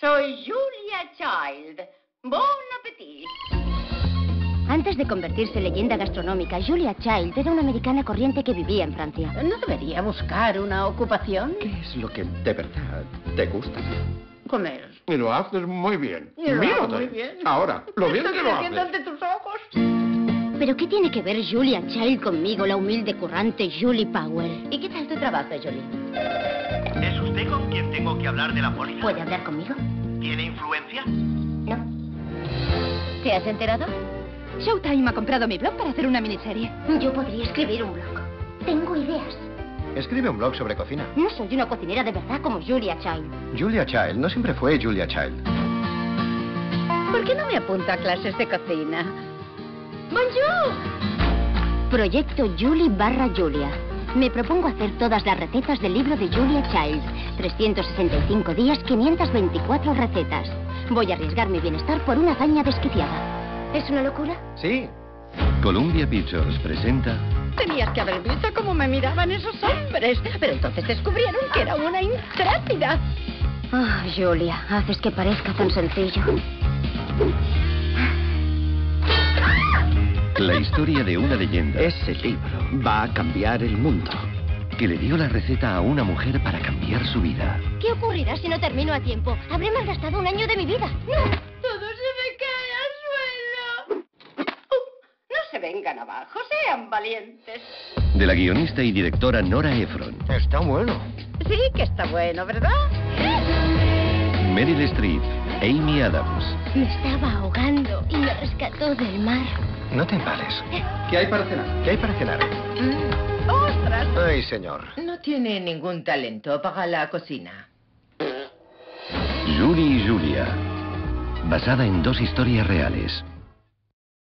Soy Julia Child. Bon appetit. Antes de convertirse en leyenda gastronómica, Julia Child era una americana corriente que vivía en Francia. ¿No debería buscar una ocupación? ¿Qué es lo que de verdad te gusta? Comer. Y lo haces muy bien. Y lo Mírate. hago muy bien. Ahora, lo bien que lo haces. ante tus ojos. ¿Pero qué tiene que ver Julia Child conmigo, la humilde currante Julie Powell? ¿Y qué tal tu trabajo, Julie? ¿Es usted con quien tengo que hablar de la póliza? ¿Puede hablar conmigo? ¿Tiene influencia? No. ¿Te has enterado? Showtime ha comprado mi blog para hacer una miniserie. Yo podría escribir un blog. Tengo ideas. Escribe un blog sobre cocina. No soy una cocinera de verdad como Julia Child. Julia Child no siempre fue Julia Child. ¿Por qué no me apunta a clases de cocina? ¡Bonjour! Proyecto Julie barra Julia. Me propongo hacer todas las recetas del libro de Julia Child. 365 días, 524 recetas. Voy a arriesgar mi bienestar por una hazaña desquiciada. ¿Es una locura? Sí. Columbia Pictures presenta Tenías que haber visto cómo me miraban esos hombres. Pero entonces descubrieron que era una intrépida. Ah, Julia, haces que parezca tan sencillo. La historia de una leyenda Ese libro va a cambiar el mundo. que le dio la receta a una mujer para cambiar su vida. ¿Qué ocurrirá si no termino a tiempo? Habré malgastado un año de mi vida. ¡No! Todo se me cae al suelo. Uh, no se vengan abajo, sean valientes. De la guionista y directora Nora Ephron, Está bueno. Sí que está bueno, ¿verdad? Meryl Streep, Amy Adams, Me estaba ahogando y me rescató del mar. No te embales. ¿Qué hay para cenar? ¿Qué hay para cenar? ¡Ostras! Ay, señor. No tiene ningún talento para la cocina. Julie y Julia, basada en dos historias reales.